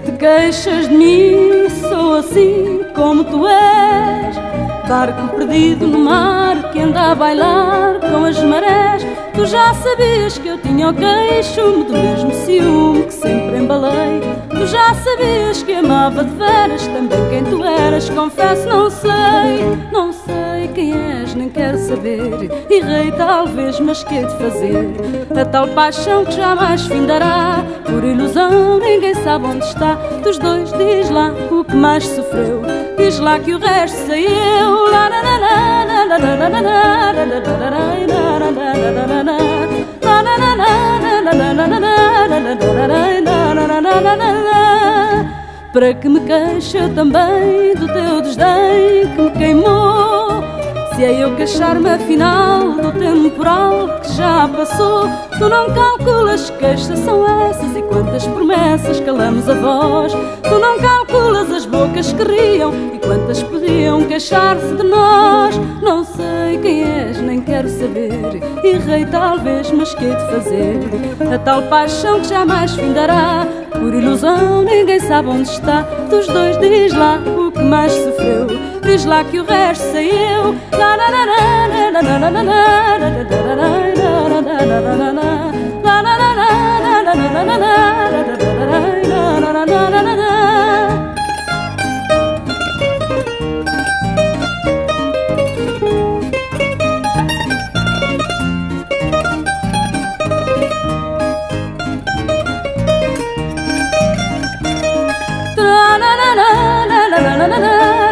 te queixas de mim, sou assim como tu és. Barco perdido no mar que anda a bailar com as marés. Tu já sabias que eu tinha o queixo do mesmo ciúme que sempre embalei. Tu já sabias que amava de veras também quem tu eras. Confesso, não sei, não sei nem quero saber. Errei talvez, mas que de fazer? A tal paixão que jamais findará. Por ilusão, ninguém sabe onde está. Dos dois, diz lá o que mais sofreu. Diz lá que o resto saiu. Para que me queixa também do teu desdém que me queimou Se é eu queixar-me afinal do temporal que já passou Tu não calculas que queixas são essas e quantas promessas calamos a voz Tu não calculas as bocas que riam e quantas podiam queixar-se de nós. Não sei quem és, nem quero saber Errei talvez, mas que de fazer? A tal paixão que jamais findará por ilusão ninguém sabe onde está. Dos dois diz lá o que mais sofreu Diz lá que o resto saiu na na na na na na